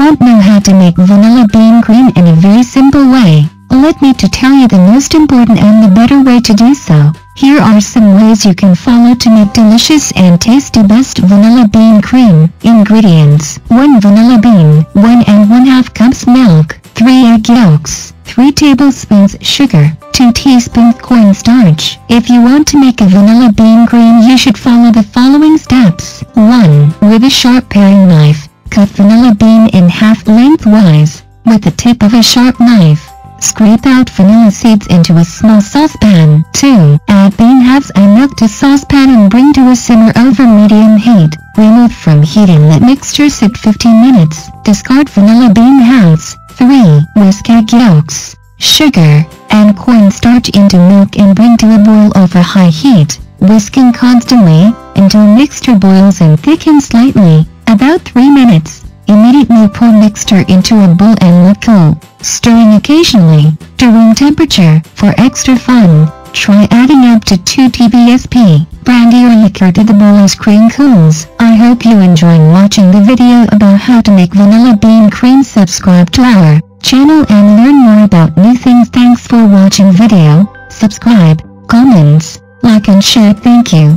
want know how to make vanilla bean cream in a very simple way, let me to tell you the most important and the better way to do so. Here are some ways you can follow to make delicious and tasty best vanilla bean cream. Ingredients 1 vanilla bean, 1 and 1 half cups milk, 3 egg yolks, 3 tablespoons sugar, 2 teaspoons cornstarch. If you want to make a vanilla bean cream you should follow the following steps. 1. With a sharp paring knife, cut vanilla bean in half lengthwise. With the tip of a sharp knife, Scrape out vanilla seeds into a small saucepan. 2. Add bean halves and milk to saucepan and bring to a simmer over medium heat. Remove from heat and let mixture sit 15 minutes. Discard vanilla bean halves. 3. Whisk egg yolks, sugar, and cornstarch into milk and bring to a boil over high heat, whisking constantly, until mixture boils and thickens slightly, about 3 minutes. Immediately pour mixture into a bowl and let cool, stirring occasionally, to room temperature. For extra fun, try adding up to 2 TBSP, brandy or liquor to the bowl as cream cools. I hope you enjoy watching the video about how to make vanilla bean cream. Subscribe to our channel and learn more about new things. Thanks for watching video, subscribe, comments, like and share. Thank you.